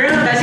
Brown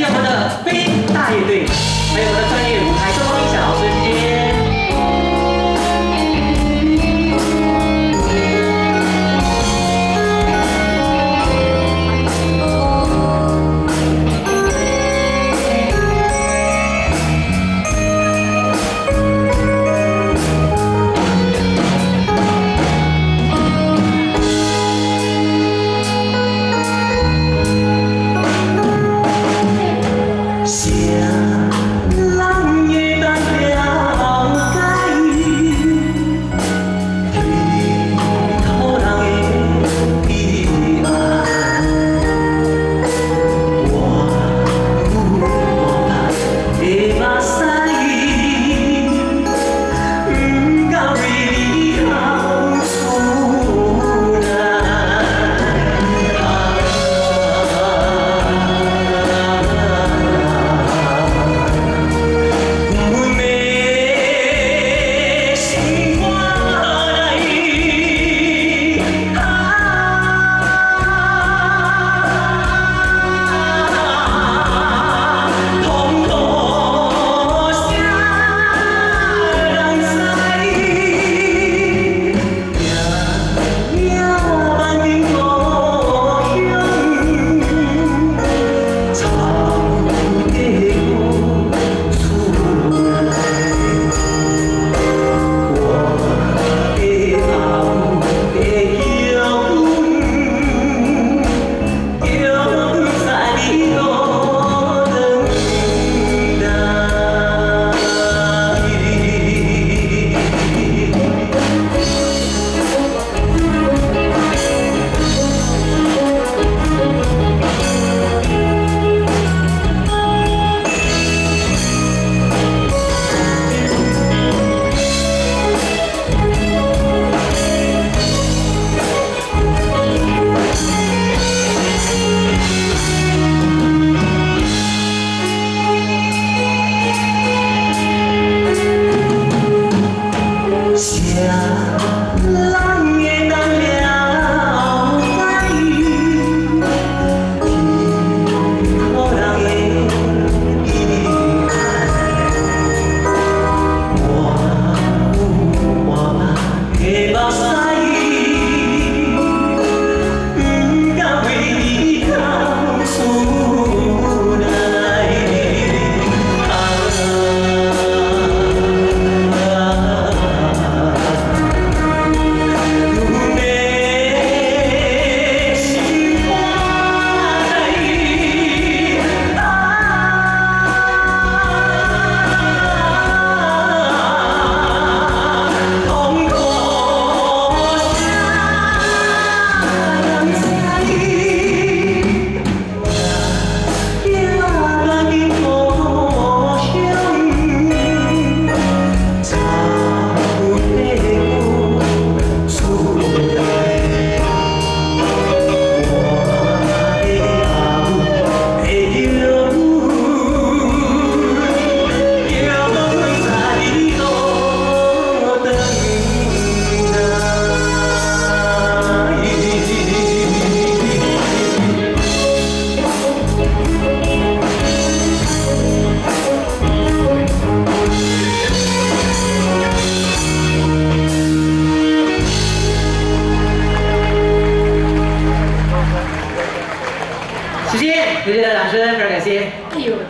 Yo le la ayuda.